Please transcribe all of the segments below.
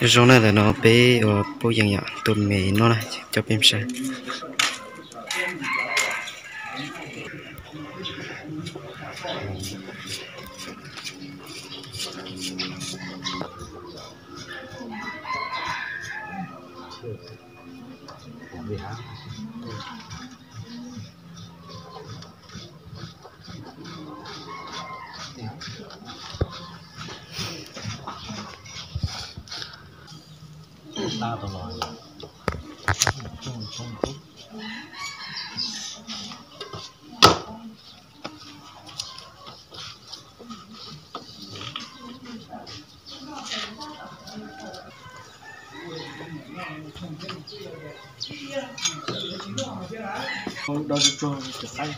giống này là nó bé ở bố dạng nhỏ, tụi mẹ nó này cho em xem ta là nói không không không cho cái tay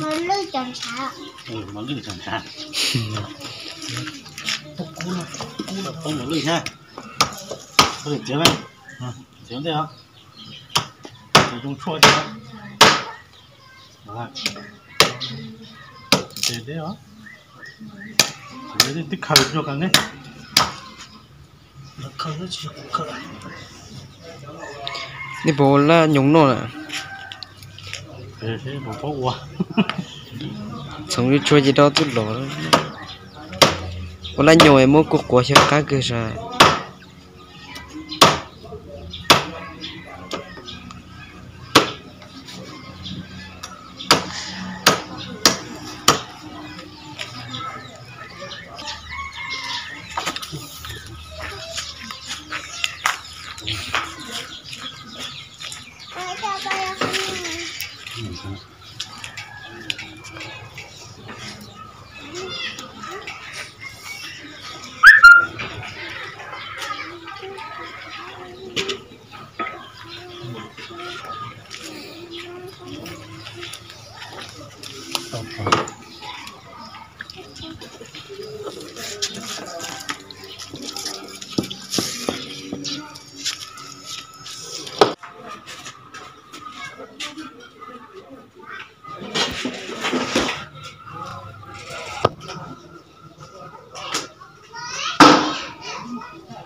mà lưu chẳng trả. ừ mà lưỡi chẳng hạn cú là cú là không có lưỡi nha. Có thể chế này chế thế không? Để dùng chua chứ đó chế thế đó chế thế tích khởi cho càng đấy. Nó khởi nó chỉ khởi đi bố là nhúng nó thế thế bỏ bỏ qua sống chơi gì đó tôi lỏ bố là nhồi mua cục của cho cá cơ ra Ai cho ba ra không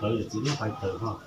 可以，直接还可哈。